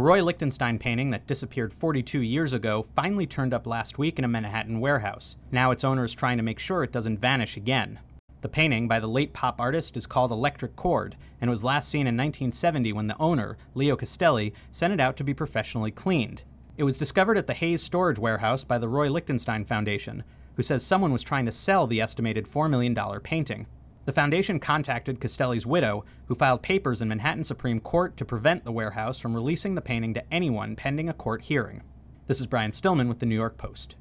Roy Lichtenstein painting that disappeared 42 years ago finally turned up last week in a Manhattan warehouse. Now its owner is trying to make sure it doesn't vanish again. The painting by the late pop artist is called Electric Cord and was last seen in 1970 when the owner, Leo Castelli, sent it out to be professionally cleaned. It was discovered at the Hayes Storage Warehouse by the Roy Lichtenstein Foundation, who says someone was trying to sell the estimated $4 million painting. The foundation contacted Castelli's widow, who filed papers in Manhattan Supreme Court to prevent the warehouse from releasing the painting to anyone pending a court hearing. This is Brian Stillman with the New York Post.